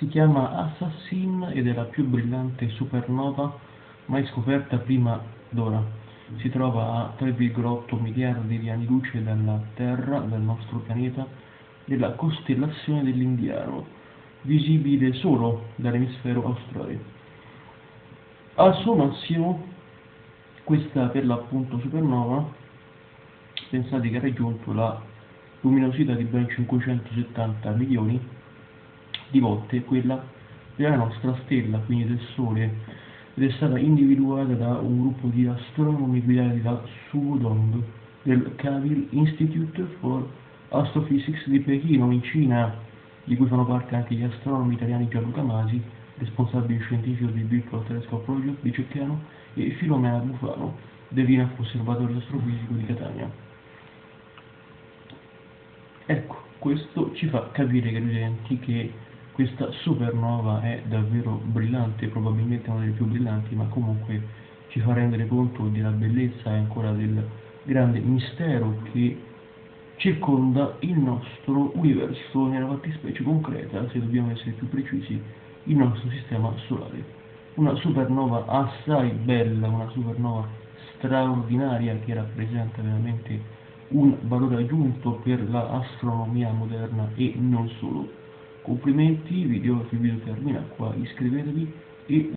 Si chiama Assassin ed è la più brillante supernova mai scoperta prima d'ora. Si trova a 3,8 miliardi di anni luce dalla Terra, dal nostro pianeta, della costellazione dell'Indiano, visibile solo dall'emisfero australe. Al suo massimo, questa per l'appunto supernova, pensate che ha raggiunto la luminosità di ben 570 milioni di volte quella della nostra stella, quindi del Sole, ed è stata individuata da un gruppo di astronomi guidati da Su Dong del Kavil Institute for Astrophysics di Pechino, in Cina, di cui fanno parte anche gli astronomi italiani Gianluca Masi, responsabile scientifico del Virtual Telescope Project di Cecchiano, e Filomena Bufano, dell'INAF Osservatorio Astrofisico di Catania. Ecco, questo ci fa capire, cari utenti, che questa supernova è davvero brillante, probabilmente una delle più brillanti, ma comunque ci fa rendere conto della bellezza e ancora del grande mistero che circonda il nostro universo, nella fattispecie concreta, se dobbiamo essere più precisi, il nostro sistema solare. Una supernova assai bella, una supernova straordinaria che rappresenta veramente un valore aggiunto per l'astronomia moderna e non solo. Complimenti, video, il video termina qua, iscrivetevi e